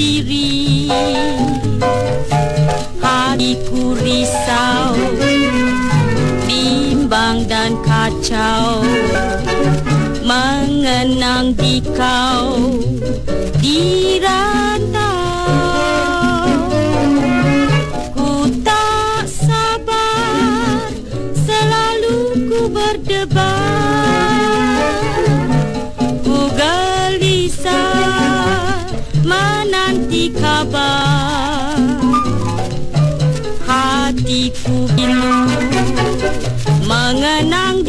diri Hatiku risau Bimbang dan kacau. Mengenang di kau Di Ku tak sabar Selalu ku berdebar Hatiku pilu Mengenang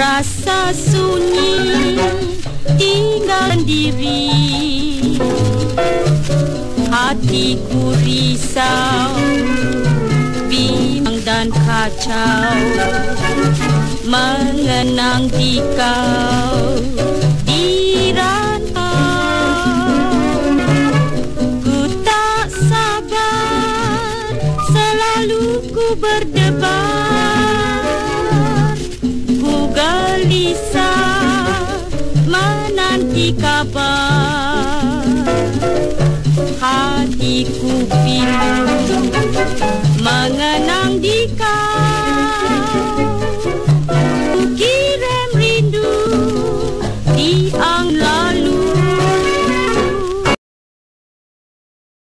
Rasa sunyi tinggal sendiri Hatiku risau Bimbang dan kacau Mengenang di kau Di rantau Ku tak sabar Selalu ku berdebar. Ku gelisah Menanti kabar kupingmu Mangan